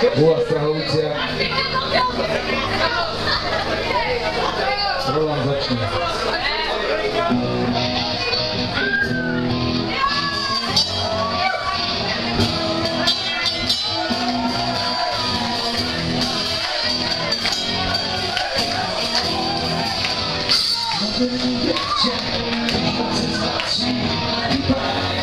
What's Roland začne. Nothing you get, Jack. Nothing's not cheap.